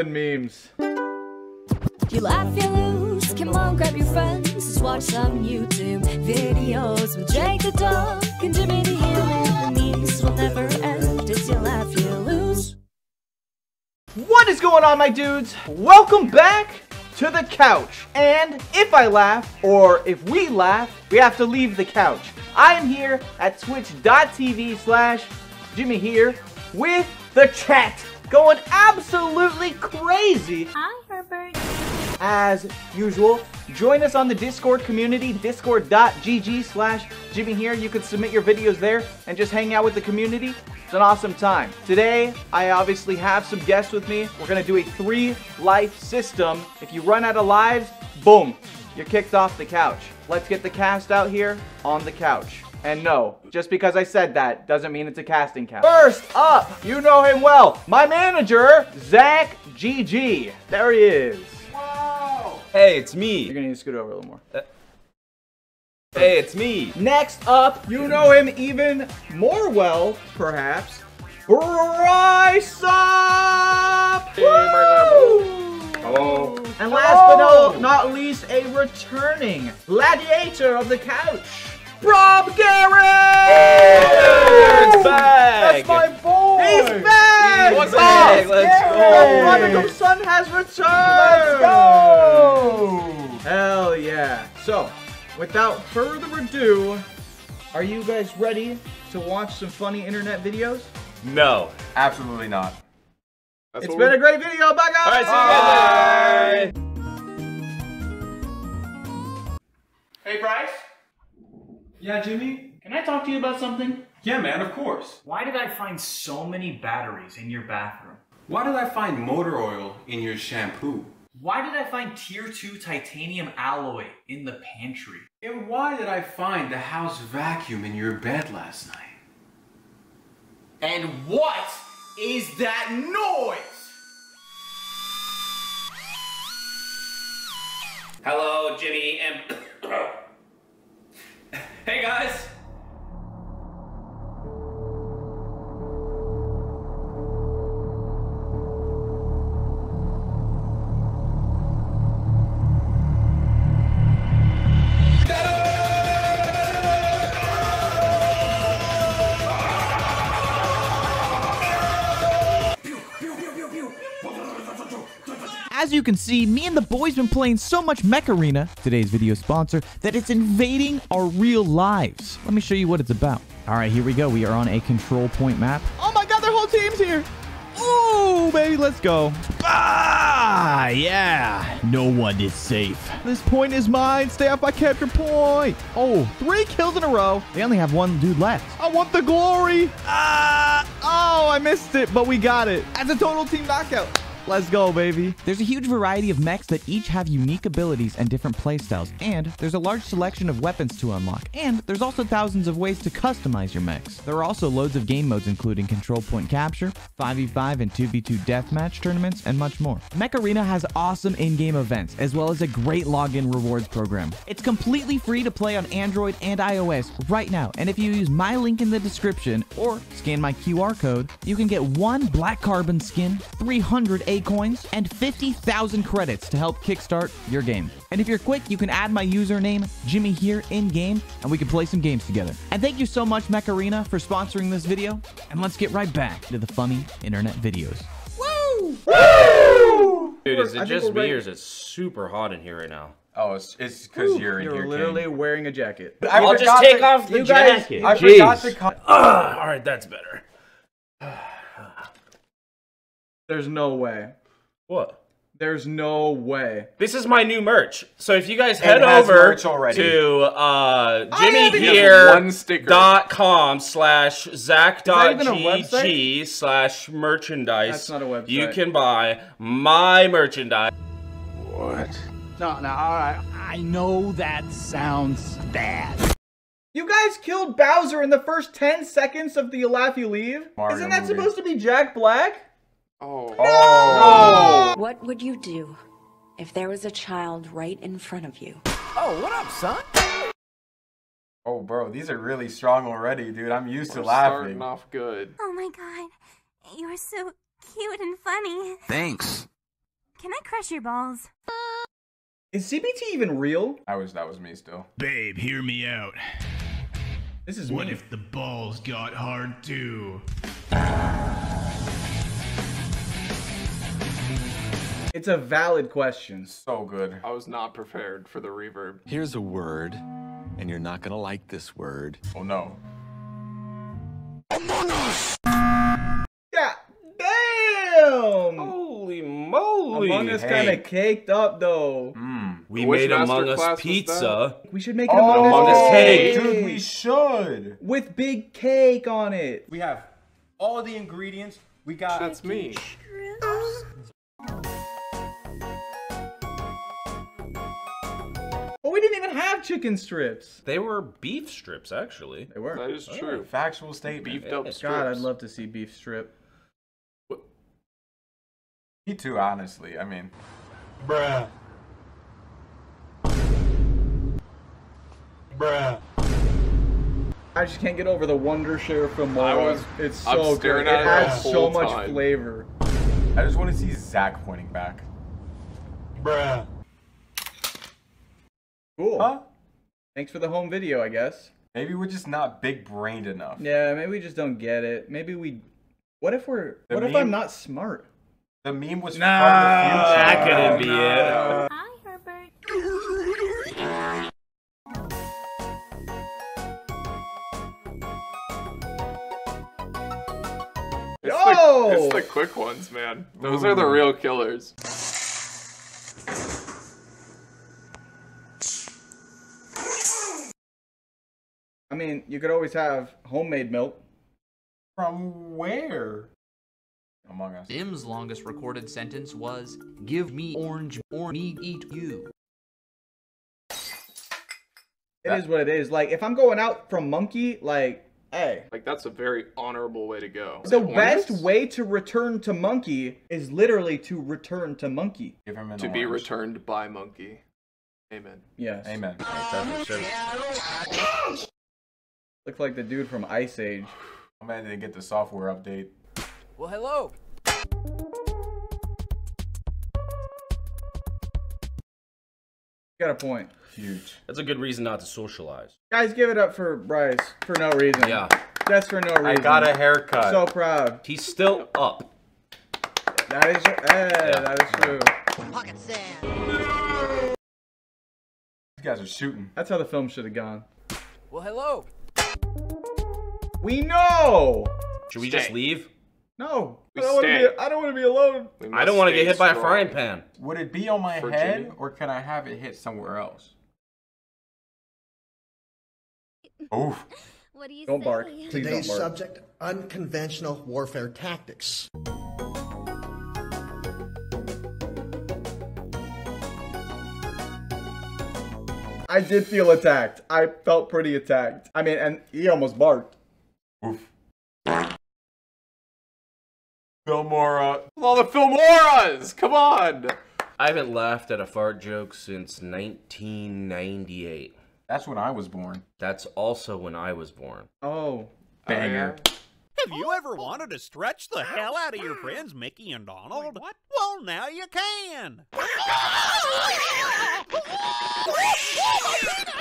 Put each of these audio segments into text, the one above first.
All is fair in love and memes. You laugh, you lose. Come on, grab your friends. Let's watch some YouTube videos with Jake the dog and Jimmy the human. The memes will never end as you laugh, you lose. What is going on, my dudes? Welcome back to the couch. And if I laugh, or if we laugh, we have to leave the couch. I am here at twitch.tv slash Jimmy here with the chat going absolutely crazy Hi, Herbert. as usual. Join us on the Discord community, discord.gg slash Jimmy here. You can submit your videos there and just hang out with the community. It's an awesome time. Today, I obviously have some guests with me. We're gonna do a three life system. If you run out of lives, boom, you're kicked off the couch. Let's get the cast out here on the couch. And no, just because I said that doesn't mean it's a casting couch. First up, you know him well, my manager, Zach GG. There he is. Hey, it's me. You're gonna need to scoot over a little more. Uh, hey, it's me. Next up, you know him even more well, perhaps. Bryce up! Hello. And last but not least, a returning gladiator of the couch, Rob Garrett! It's back. That's my boy! He's back! What's up? Let's Garrett, go. The prodigal son has returned! Let's go! Hell yeah. So, without further ado, are you guys ready to watch some funny internet videos? No. Absolutely not. That's It's what been we're- a great video. Bye, guys! All right, see you guys later. Hey, Bryce. Yeah, Jimmy? Can I talk to you about something? Yeah, man, of course. Why did I find so many batteries in your bathroom? Why did I find motor oil in your shampoo? Why did I find tier 2 titanium alloy in the pantry? And why did I find the house vacuum in your bed last night? And what is that noise? Hello, Jimmy and. Hey guys! You can see, me and the boys been playing so much Mech Arena, today's video sponsor, that it's invading our real lives. Let me show you what it's about. All right, here we go. We are on a control point map. Oh my god, their whole team's here. Oh, baby, let's go. Ah, yeah. No one is safe. This point is mine. Stay off my capture point. Oh, three kills in a row. They only have one dude left. I want the glory. Ah, oh, I missed it, but we got it. As a total team knockout. Let's go, baby. There's a huge variety of mechs that each have unique abilities and different playstyles, and there's a large selection of weapons to unlock, and there's also thousands of ways to customize your mechs. There are also loads of game modes including control point capture, 5v5 and 2v2 deathmatch tournaments, and much more. Mech Arena has awesome in-game events, as well as a great login rewards program. It's completely free to play on Android and iOS right now, and if you use my link in the description or scan my QR code, you can get one black carbon skin, 300 A coins, and 50,000 credits to help kickstart your game. And if you're quick, you can add my username, Jimmy here in game, and we can play some games together. And thank you so much, Mech Arena, for sponsoring this video. And let's get right back to the funny internet videos. Woo! Woo! Dude, is it just me ready- or is it super hot in here right now? Oh, it's it's because you're in You're here. literally King. wearing a jacket. I I'll just take to- off the you guys- jacket. I Jeez. forgot to come. Ah, all right, that's better. There's no way. What? There's no way. This is my new merch. So if you guys head over merch already. to uh, haven't even- One sticker. jimmyhere.com slash zach that even a website? gg slash merchandise, That's not a website. you can buy my merchandise. What? No, no, all right. I know that sounds bad. You guys killed Bowser in the first 10 seconds of the You Laugh You Leave? Mario Isn't that movie. supposed to be Jack Black? Oh. oh. What would you do if there was a child right in front of you? Oh, what up, son? Oh, bro, these are really strong already, dude. I'm used to We're laughing. starting off good. Oh my god, you're so cute and funny. Thanks. Can I crush your balls? Is CBT even real? I was that was me still. Babe, hear me out. This is What me. if the balls got hard too? It's a valid question. So good. I was not prepared for the reverb. Here's a word, and you're not gonna like this word. Oh no. Yeah. Damn. Holy moly! Among Us hey. kind of caked up though. Mmm. we Which made Among Us pizza. We should make an Oh, Among Us Us cake cake. dude, we should. with big cake on it. We have all the ingredients. We got. That's me. Even have chicken strips. They were beef strips, actually. They were. That is oh, true. Factual statement. Beefed up God, strips. God, I'd love to see beef strip. Me too, honestly. I mean, Bruh. Bruh. I just can't get over the Wondershare from I was- it's so good. It at it adds so much time. flavor. I just want to see Zach pointing back. Bruh. Cool. Huh? Thanks for the home video, I guess. Maybe we're just not big brained enough. Yeah, maybe we just don't get it. Maybe we. What if we're? The what if I'm not smart? The meme was Nah, from the future. That couldn't be no. it. Hi, Herbert. It's, Yo! the, it's the quick ones, man. Those are the real killers. Mean, you could always have homemade milk. From where? Among Us. Nim's longest recorded sentence was, Give me orange or me eat you. It is what it is. Like, if I'm going out from Monkey, like, hey, Like that's a very honorable way to go. the best way to return to Monkey is literally to return to Monkey. Give him an to be returned by monkey. Amen. Yes. Amen. Look like the dude from Ice Age. I'm glad they get the software update. Well, hello. Got a point. Huge. That's a good reason not to socialize. Guys, give it up for Bryce for no reason. Yeah. Just for no reason. I got a haircut. So proud. He's still up. That is, eh, that is true. These guys are shooting. That's how the film should have gone. Well, hello. We know. Should we just leave? No. We I don't want to stay. be. I don't want to be alone. I don't want to get hit by a frying pan. Would it be on my For head, or can I have it hit somewhere else? Oof. What do you Don't say? bark. Please Today's don't bark. subject unconventional warfare tactics. I did feel attacked. I felt pretty attacked. I mean, and he almost barked. Oof. Filmora. All the Filmoras! Come on! I haven't laughed at a fart joke since 1998. That's when I was born. That's also when I was born. Oh. Banger. Oh, Have you ever wanted to stretch the hell out of your friends Mickey and Donald? What? Well, now you can.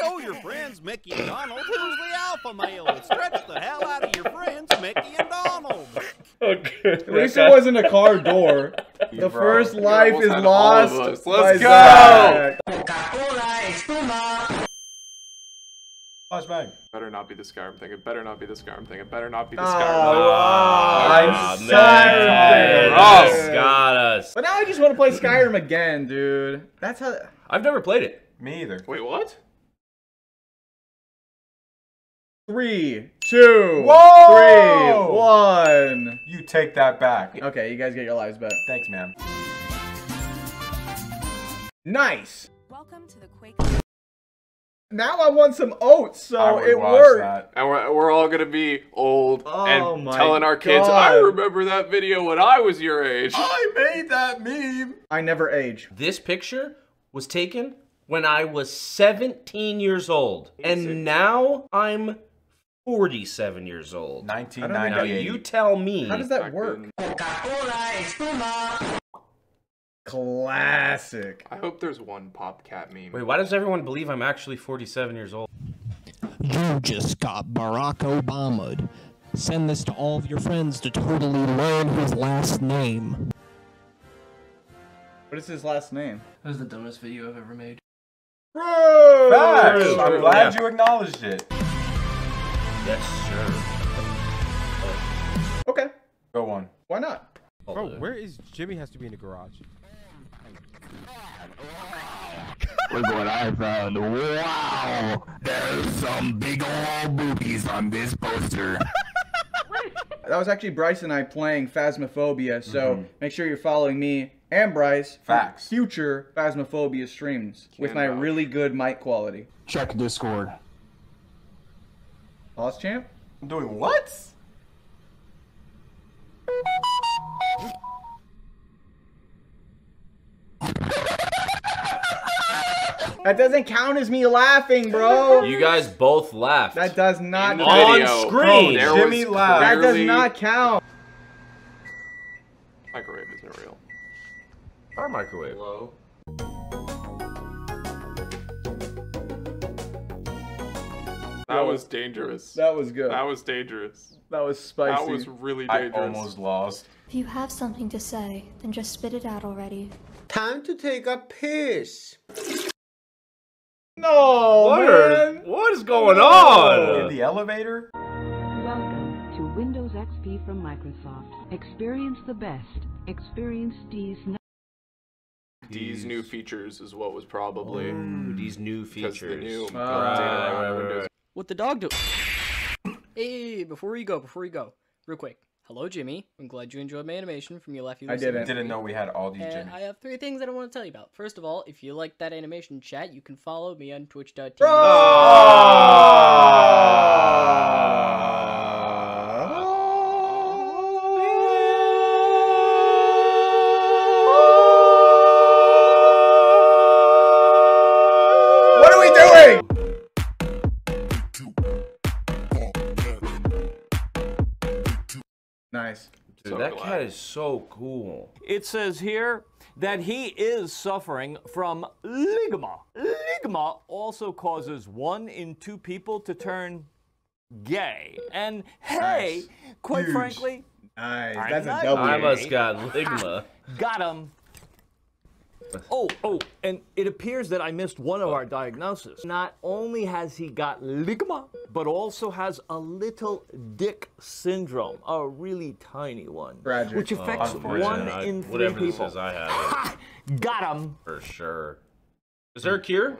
Show your friends Mickey and Donald who's the alpha male and stretch the hell out of your friends Mickey and Donald. Okay. At least it wasn't a car door. The Bro, first life is had all of lost. Let's go! Zach. Flashback. Better not be the Skyrim thing. It better not be the Skyrim thing. It better not be the Oh, Skyrim Ah, I'm man. sorry. Ross got us. But now I just want to play Skyrim again, dude. That's how. I've never played it. Me either. Wait, what? Three, two, Whoa! three, one. You take that back. Okay, you guys get your lives back. Thanks, man. Nice. Welcome to the Quake. Now I want some oats, so it watch worked. that. And we're, we're all gonna be old Oh and telling our kids, God. I remember that video when I was your age. I made that meme. I never age. This picture was taken when I was 17 years old. And now I'm 47 years old. 1998. Now you tell me. How does that work? Classic. I hope there's one PopCat meme. Wait, why does everyone believe I'm actually 47 years old? You just got Barack Obama'd. Send this to all of your friends to totally learn his last name. What is his last name? That was the dumbest video I've ever made. Bro! Facts. I'm glad yeah. you acknowledged it. Yes, sir. Okay. Go on. Why not? Bro, where is Jimmy has to be in the garage? Look what I found. Wow! There's some big old boobies on this poster. That was actually Bryce and I playing Phasmophobia, so Mhm. make sure you're following me and Bryce for Facts. future Phasmophobia streams with my vouch. really good mic quality. Check Discord. Pause champ? I'm doing what? That doesn't count as me laughing, bro. You guys both laughed. That does not In the On video, screen. there Jimmy was laughed. That does not count. Microwave isn't real. Our microwave. Hello. That was dangerous. That was good. That was dangerous. That was spicy. That was really dangerous. I almost lost. If you have something to say, then just spit it out already. Time to take a piss. no, What, are- man. what is going on? In the elevator? Welcome to Windows XP from Microsoft. Experience the best. Experience D's These new features is what was probably Ooh, these new because the features. new updated Right, right, right, right. What the dog do? hey, before you go, before you go, real quick. Hello, Jimmy. I'm glad you enjoyed my animation from your left. I didn't. Didn't know we had all these And Jimmys. I have three things that I want to tell you about. First of all, if you like that animation chat, you can follow me on twitch.tv. What that glad. is so cool. It says here that he is suffering from ligma. Ligma also causes one in two people to turn gay. And hey, Nice. quite Huge. frankly, Nice. I'm That's a not W. I gay. must got ligma. got him. Oh, oh, and it appears that I missed one of our diagnoses. Not only has he got ligma, but also has a little dick syndrome, a really tiny one, Tragic. which Oh, affects unfortunate. one I- in three Whatever this people. is, I have it Got him. for sure. Is there a cure?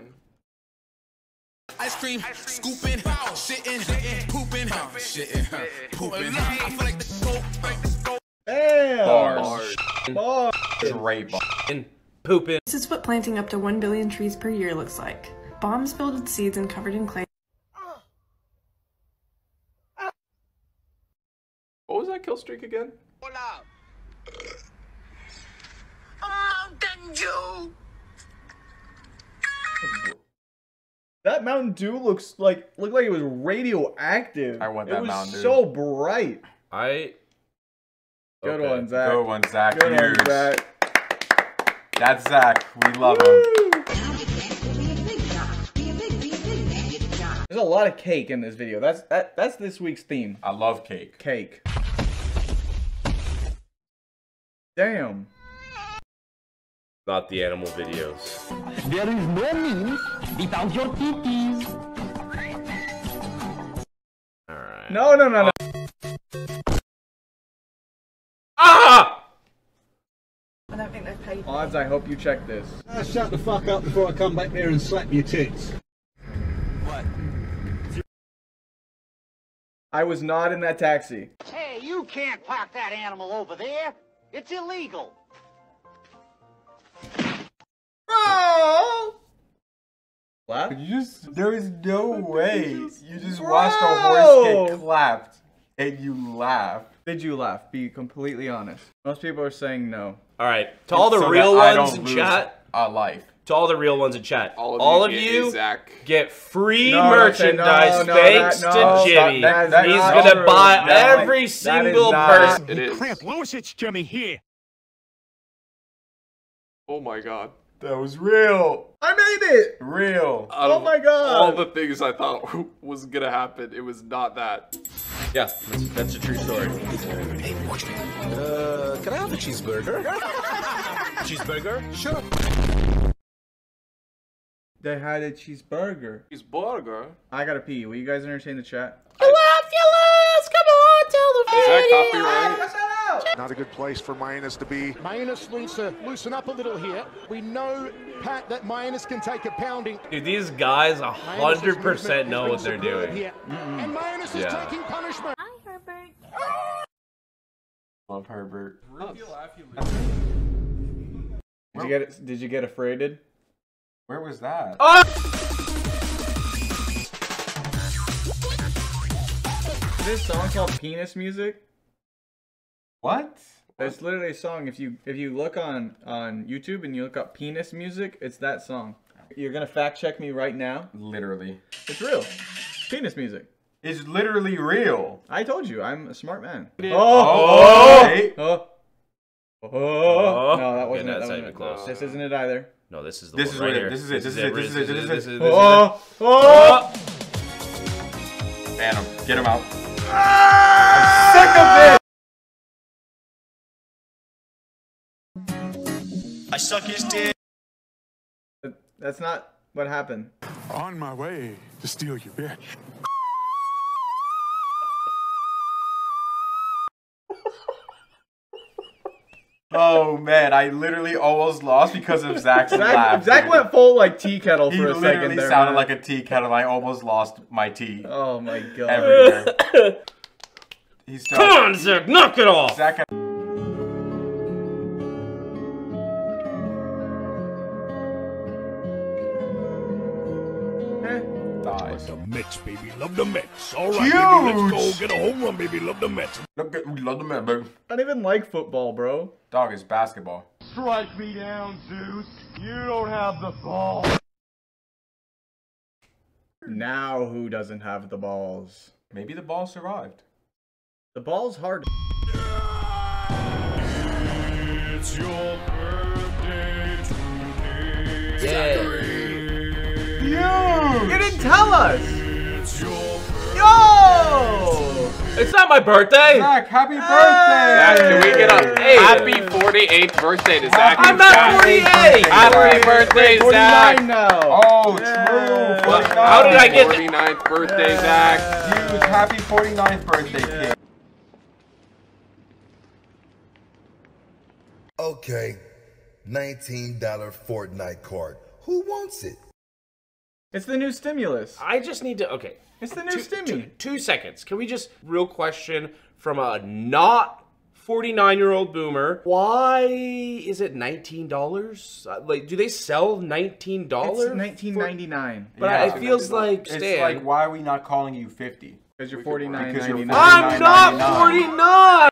Ice cream, scooping, shitting, pooping, shitting, pooping. I feel like the goat, like the goat. Damn. Bars. Bars. Great bar. And pooping. This is what planting up to 1 billion trees per year looks like. Bombs filled with seeds and covered in clay. What was that kill streak again? Oh, Mountain Dew. That Mountain Dew looks like looked like it was radioactive. I want It that was Mountain Dew. so bright. I. Good Okay. one, Zach. Good one, Zach. Good one, Zach. That's Zach. We love him. There's a lot of cake in this video. That's that. That's this week's theme. I love cake. Cake. Damn. Not the animal videos. There is no means without your titties. Alright. No, no, no, no. Ah! I don't think they've paid. Odds, I hope you check this. Uh, shut the fuck up before I come back there and slap your tits. What? I was not in that taxi. Hey, you can't park that animal over there. It's illegal. Bro! Clap? You just there is no way you just Bro! watched a horse get clapped and you laugh. Did you laugh? Be completely honest. Most people are saying no. Alright, to all the So real ones in chat, a life. to all the real ones in chat. All of of you you, get Zach. get free No, don't no, merchandise no, thanks that- no, to Jimmy. that- that is He's gonna true. buy That- every that is single not- person. It is. Cramp Lewis, Jimmy here. Oh my god. That was real. I made it. Real. Out Oh my God. All the things I thought was gonna happen, it was not that. Yeah, that's, that's a true story. Hey, watch me. Uh, can I have a cheeseburger? cheeseburger? Sure. They had a cheeseburger. Cheeseburger. I gotta pee. Will you guys entertain the chat? Is that copyright? Not a good place for Minus to be. Minus needs to loosen up a little here. We know, Pat, that Minus can take a pounding. Dude, these guys a hundred percent know what they're doing. Here. And Minus is taking punishment. Love Herbert. Did you get it? Did you get afraided? Where was that? Oh! Is this song called Penis Music? What? It's literally a song. If you if you look on on YouTube and you look up Penis Music, it's that song. You're gonna fact check me right now. Literally. It's real. Penis music. It's literally real. I told you, I'm a smart man. Oh. Oh. oh! oh! Oh! Oh! No, that wasn't no, it. that's That not wasn't even it. close. This isn't it either. No, this is the This one is right it. here. This is it. This is it. This is it. This is it. This is it. Oh! Oh! Ban him. Get him out. Ah! I'm sick of it. I suck his dick. That's not what happened. On my way to steal your bitch. Oh man, I literally almost lost because of Zach's Zach, laugh. Zach dude. went full like tea kettle He for a literally second there. sounded man. like a tea kettle. I almost lost my tea. Oh my god. Everywhere. He's so, Come on, Zach, knock it off. Zach. Baby. Love the Mets. All right, baby. Let's go get a home run, baby. Love the Mets. Look, at- we love the man, baby. I don't even like football, bro. Dog is basketball. Strike me down, Zeus. You don't have the ball. Now who doesn't have the balls? Maybe the ball survived. The ball's hard. It's your birthday today. You! You didn't tell us! It's! It's not my birthday. Zach, happy birthday! Zach, can we get a Hey. happy 48th birthday to Zach? I'm not 48. Happy birthday, 49 Zach. now. Oh, true. 49. How did I get 49th birthday, Zach. Dude, happy 49th birthday, kid. Okay, $19 Fortnite card. Who wants it? It's the new stimulus. I just need to. Okay. It's the new two, stimmy. two- two seconds. Can we just real question from a not 49 year old boomer? Why is it $19? Uh, Like, do they sell $19? It's 1999. But Yeah. it feels like It's like, why are we not calling you 50? Because you're 49. Because you're I'm not 49.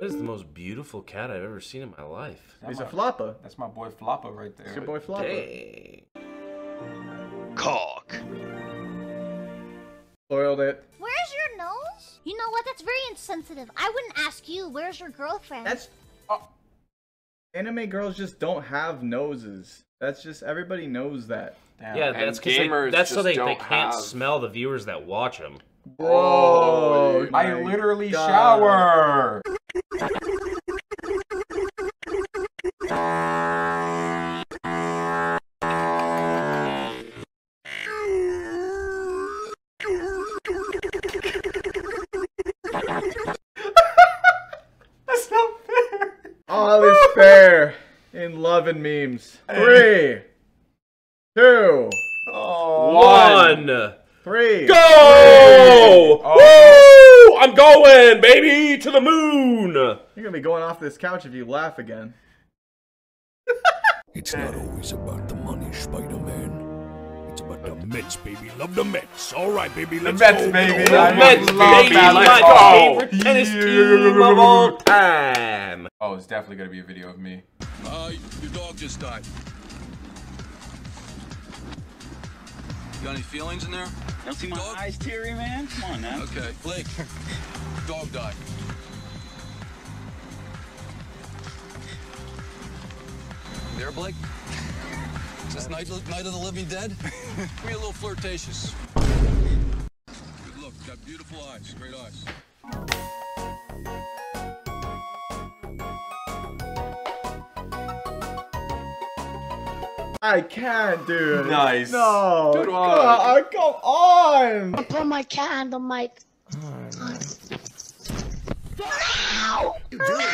Yeah. That is the most beautiful cat I've ever seen in my life. He's a floppa. That's my boy Floppa right there. It's your boy floppa. Dang. cock. Spoiled it. Where's your nose? You know what? That's very insensitive. I wouldn't ask you, where's your girlfriend? That's. uh, Anime girls just don't have noses. That's just everybody knows that. Yeah, that's because gamers that's so they, they can't have- smell the viewers that watch them. Bro, I literally God. shower. That's not fair. All is fair in love and memes. Three, two, One. three. Go! Oh. Woo! I'm going, baby, to the moon. You're gonna be going off this couch if you laugh again. It's not always about the money, Spider-Man. It's about the Mets, baby. Love the Mets. All right, baby. Let's Mets, go. baby. Get a I home Mets, run. love baby, basketball. my favorite tennis team of all time. Oh, it's definitely gonna be a video of me. Uh, your dog just died. Got any feelings in there? Don't see my eyes teary, man? Come on now. Okay, Blake. dog died. There, Blake? Is this night, night of the living dead? Be a little flirtatious. Good look. Got beautiful eyes. Great eyes. I can't, dude. Nice. No. Good one. God, come on. I put my cat on the mic. You do it.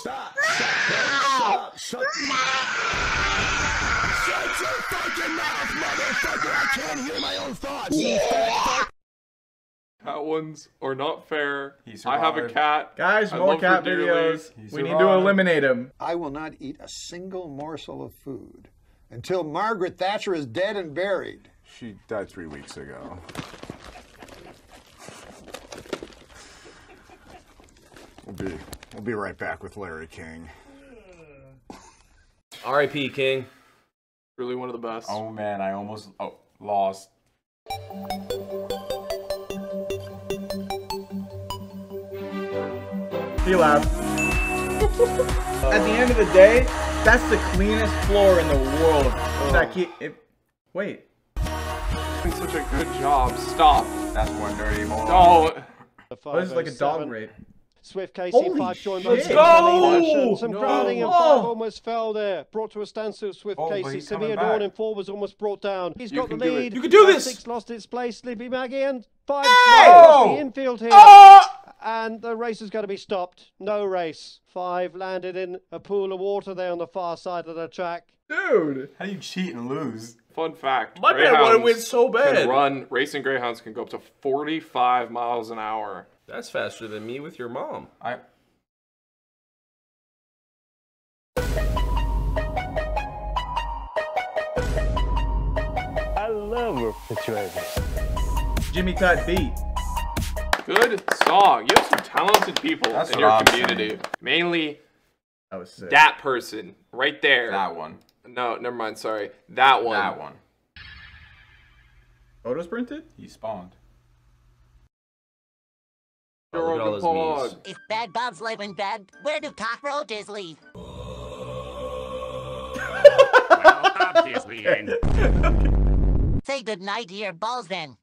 Stop. Stop. Stop. Shut your fucking mouth, motherfucker. I can't hear my own thoughts. Cat ones are not fair. He I have a cat. Guys, I more cat videos. We need to eliminate him. I will not eat a single morsel of food until Margaret Thatcher is dead and buried. She died three weeks ago. We'll be we'll be right back with Larry King. R.I.P. King. Really one of the best. Oh man, I almost oh, lost. He laughed. At the end of the day, that's the cleanest floor in the world. Oh. That key, it, wait. Doing such a good job. Stop. That's one dirty moron. No. Oh, this is like a dog oh rape. Swift KC Holy five joined shit. by Let's go! Action. Some No. grounding and Oh. five almost fell there. Brought to a standstill. Swift Oh, but Casey. he's Severe. Dawn in four was almost brought down. He's You got the can do it. lead. You can do Five, this! Six lost its place. Sleepy Maggie and five Hey! lost the infield here. Oh! And the race is going to be stopped. No race. Five landed in a pool of water there on the far side of the track. Dude. How do you cheat and lose? Fun fact. My man wanna greyhounds win so bad. Can run. Racing greyhounds can go up to 45 miles an hour. That's faster than me with your mom. I I love her situation. Jimmy cut beat. Good song. You have some talented people That's in your I'm community. saying. Mainly That was sick. that person right there. that one. No, never mind. Sorry. That one. That one. Photos printed? He spawned. You're Look at all those If bad Bob's live in bed, where do cockroaches leave? Obviously, ain't. Say goodnight to your balls then.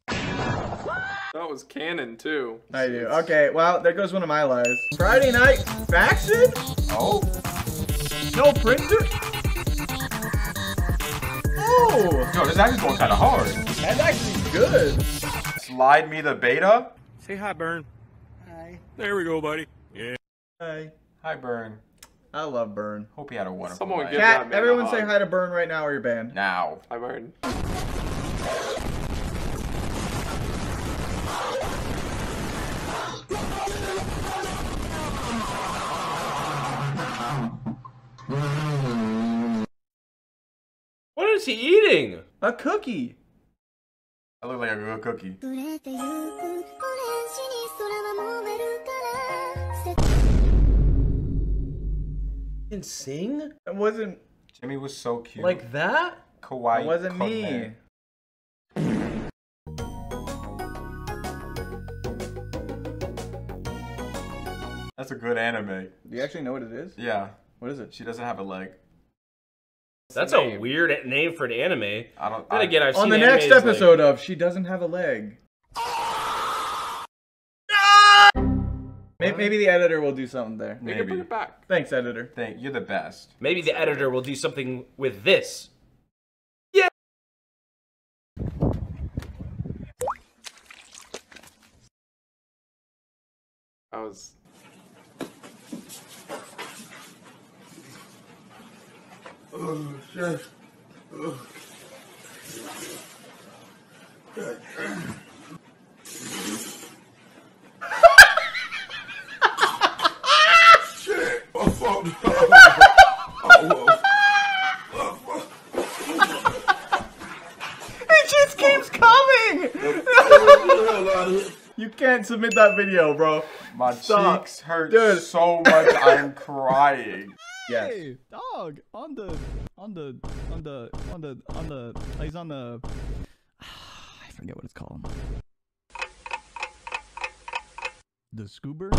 That was canon too. I do. Okay, well, there goes one of my lies. Friday night faxing? Oh. No printer? Oh, Yo, this actually going kind of hard. that's actually good. Slide me the beta. Say hi, Burn. Hi. There we go, buddy. Yeah. Hi. Hi, Burn. I love Burn. Hope he had a wonderful Someone night. Cat, everyone say hi to Burn right now or you're banned. Now. I burned. is he eating? A cookie. I look like a real cookie. Can sing It wasn't Jimmy was so cute. like that? kawaii. it wasn't Kone. me. That's a good anime. Do you actually know what it is? Yeah. What is it? She doesn't have a leg. That's a weird name for an anime. I don't. Then I, again, I've On seen the next animes like- episode of She Doesn't Have a Leg. May- Maybe the editor will do something there. They can bring Maybe. it back. Thanks, editor. Thank you're the best. Maybe the editor will do something with this. Yeah. I was. Oh, shit. Shit. Oh, fuck. It just keeps coming! you can't submit that video, bro. My Stop. cheeks hurt Dude. so much. I'm crying. Yes. Hey, dog on the on the on the on the on the he's on the I forget what it's called. The scuba.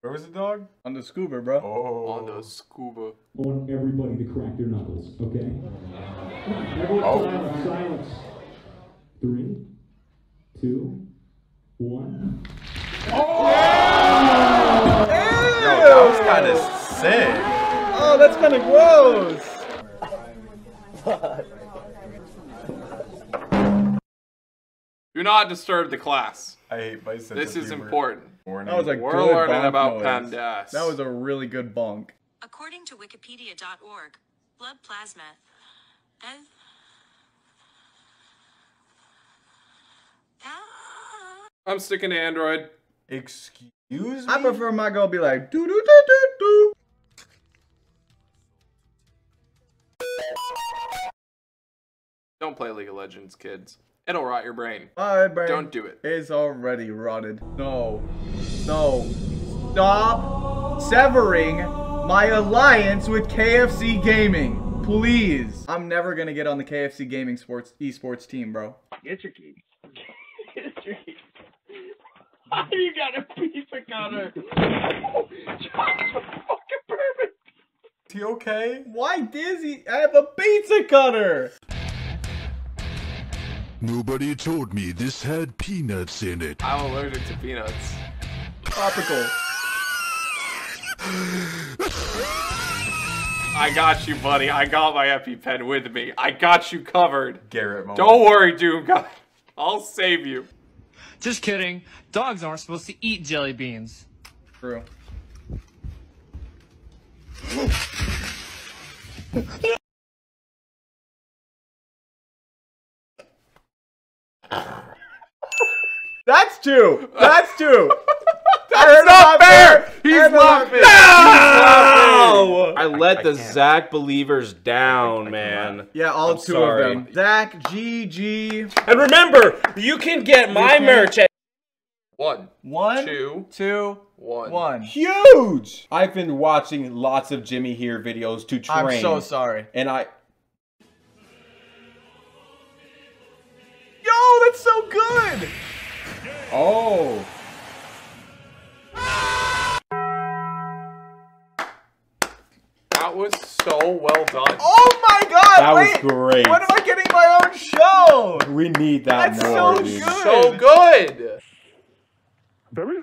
Where was the dog? On the scuba, bro. Oh. On the scuba. I want everybody to crack their knuckles, okay? Oh. Everyone Oh. silence, silence. Three, two, one. Yo, that was kind of sick. Oh, that's kind of gross. Do not disturb the class. I hate my sense This of is humor. important. That was a We're good learning about noise. PEMDAS. That was a really good bunk. According to Wikipedia.org, blood plasma as I'm sticking to Android. Excuse me? I prefer my girl be like doo doo doo doo doo. Don't play League of Legends, kids. It'll rot your brain. My brain Don't do it. It's already rotted. No. No. Stop severing my alliance with KFC Gaming. Please. I'm never gonna get on the KFC Gaming sports esports team, bro. Get your keys. Get your keys. you got a piece of cutter. John's fucking perfect. Is he okay? Why Dizzy? I have a pizza cutter. Nobody told me this had peanuts in it. I'm allergic to peanuts. Tropical. I got you, buddy. I got my EpiPen with me. I got you covered. Garrett moment. Don't worry, Doom Guy. I'll save you. Just kidding. Dogs aren't supposed to eat jelly beans. True. That's two. That's two. That's not fair. He's That's not laughing. No! I let the Zach believers down, man. Yeah, all I'm two sorry. of them. Zach, GG. And remember, you can get my can- merch at One. One, Two. two, One. one. Huge! I've been watching lots of Jimmy here videos to train. I'm so sorry. And I. Yo, that's so good. Oh. That was so well done. Oh my god! That was wait, great. When am I getting my own show? We need that That's more, so dude. good. So good. Very.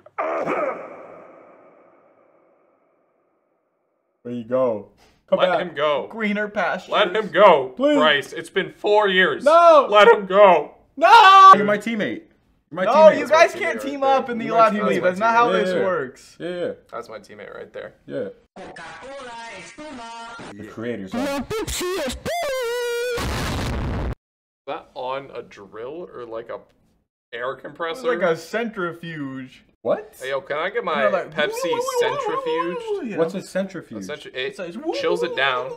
There you go. Come Let back. him go. Greener pastures. Let him go. Please. Bryce, it's been four years. No. Let him go. No! You're my teammate. You're my no, teammate. you guys can't right team there. up in the You're my Elati teammate. League. That's not how Yeah, this yeah. works. Yeah, yeah, That's my teammate right there. yeah. The creators. that on a drill or like a air It's compressor? like a centrifuge. What? Hey, yo, can I get my Kinda like- Pepsi centrifuge? What's a centrifuge? Centri- it It's like- chills it down.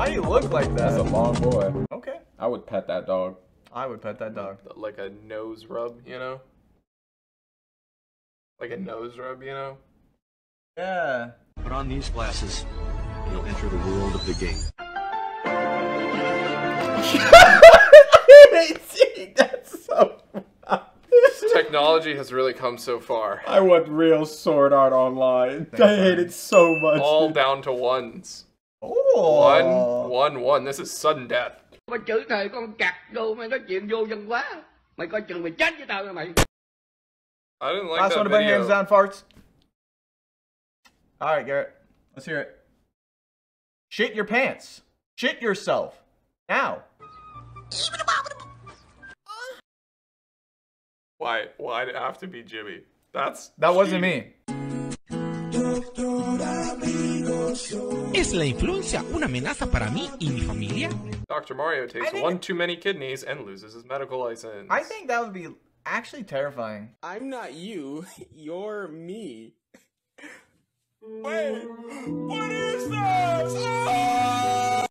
Why do you look like that? That's a long boy. Okay. I would pet that dog. I would pet that dog. Like a nose rub, you know? Like a nose rub, you know? Yeah. Put on these glasses, and you'll enter the world of the game. That's so. Technology has really come so far. I want real sword art online. I hate it so much. All dude. down to ones. One, one, one. This is sudden death. Mày chửi thề con cặc đồ mày nói chuyện vô dân quá. Mày coi chừng mày chết với tao nha mày. I didn't like Last that one to put video. hands down farts. All right, Garrett. Let's hear it. Shit your pants. Shit yourself. Now. Why? Why'd it have to be Jimmy? That's That wasn't cheating. me. ¿Es la influencia una amenaza para mí y mi familia? Dr. Mario takes think- one too many kidneys and loses his medical license. I think that would be actually terrifying. I'm not you, you're me. Wait, what is this?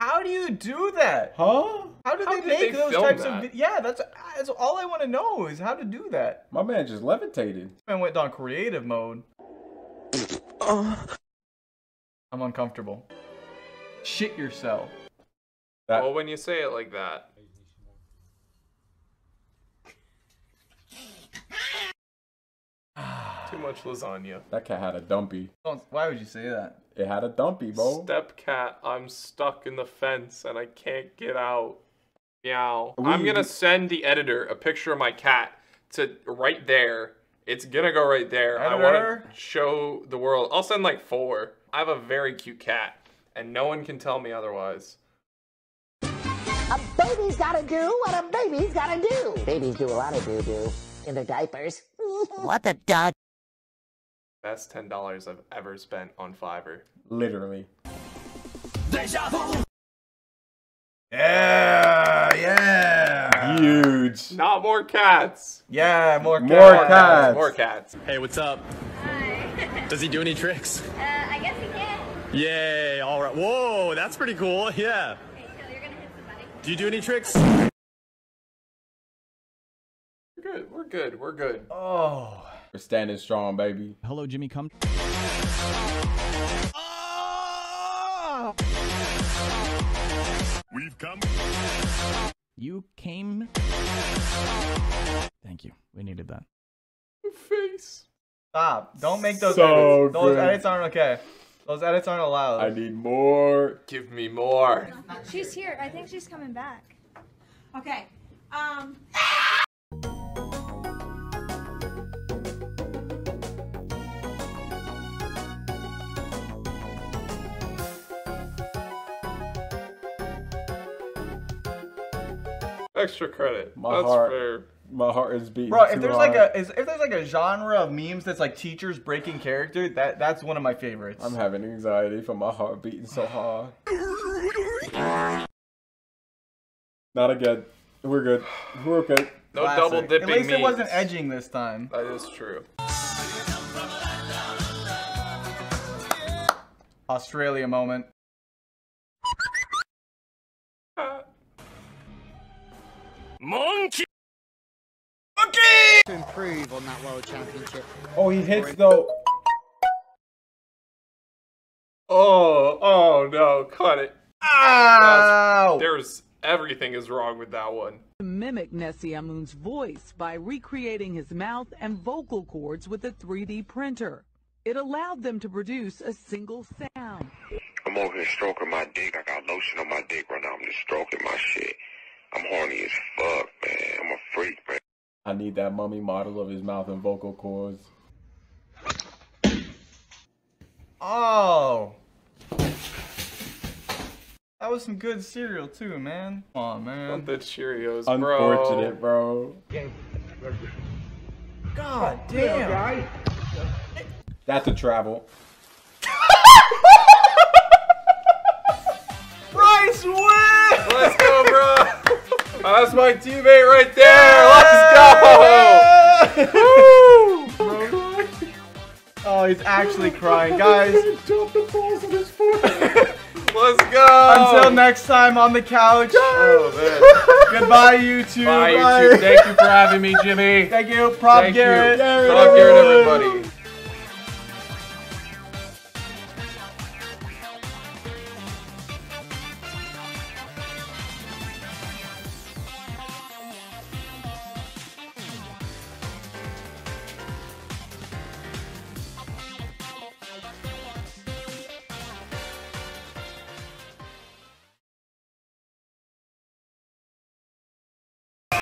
How do you do that? Huh? How do they did make they those types that? of? vi- Yeah, that's that's all I want to know is how to do that. My man just levitated. Man went on creative mode. Uh, I'm uncomfortable. Shit yourself. well, when you say it like that. Too much lasagna. That cat had a dumpy. Why would you say that? It had a dumpy, bro. Step cat, I'm stuck in the fence and I can't get out. Meow. We- I'm gonna send the editor a picture of my cat to right there. It's gonna go right there. I want Editor? to show the world. I'll send like four. I have a very cute cat, and no one can tell me otherwise. A baby's gotta do what a baby's gotta do. Babies do a lot of doo-doo in their diapers. what the dud? Best ten dollars I've ever spent on Fiverr. Literally. Yeah, yeah. Huge. Not more cats. Yeah, more cats. More cats. More cats. Hey, what's up? Hi. Does he do any tricks? Uh, I guess he can. Yay, all right. Whoa, that's pretty cool. Yeah. Okay, so you're gonna hit somebody. Do you do any tricks? We're good. We're good. We're good. Oh. We're standing strong, baby. Hello, Jimmy. Come. Ah! We've come. You came. Thank you. We needed that. Face. Stop. Don't make those So edits. Those good. edits aren't okay. Those edits aren't allowed. I need more. Give me more. She's here. I think she's coming back. Okay. Um. Extra credit. My That's heart. fair. My heart is beating. Bro, if there's hard. like a is, if there's like a genre of memes that's like teachers breaking character, that that's one of my favorites. I'm having anxiety from my heart beating so hard. Not again. We're good. We're okay. No Classic. double dipping At least it wasn't edging this time. That is true. Australia moment. Monkey! To improve on that world championship. Oh, he hits though. Oh, oh no, cut it. Ow! There's everything is wrong with that one. to mimic Nesyamun's voice by recreating his mouth and vocal cords with a 3D printer. It allowed them to produce a single sound. I'm over here stroking my dick. I got lotion on my dick right now. I'm just stroking my shit. I'm horny as fuck, man. I'm a freak, man. I need that mummy model of his mouth and vocal cords. Oh. That was some good cereal too, man. Come on, man. Want the Cheerios, Unfortunate, bro. God damn. That's a travel. Bryce win! Let's go, bro. Oh, that's my teammate right there. Let's go. Woo! Oh, he's actually crying, guys. Let's go. Until next time on the couch. Oh, man. Goodbye, YouTube. Bye, YouTube. Thank you for having me, Jimmy. Thank you, Prop Thank Garrett. you. Prop Garrett, everybody.